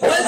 When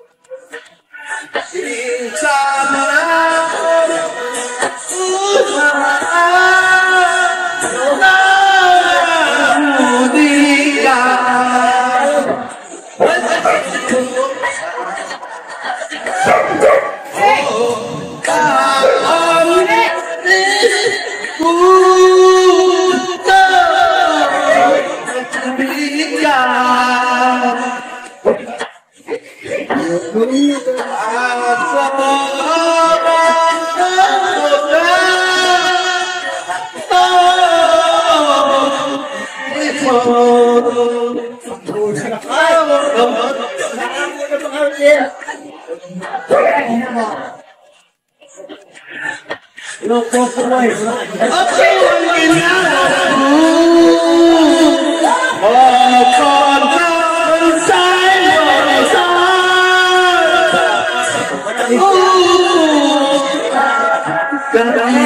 Yeah. No, go away. Up to you, itu. Dan kamu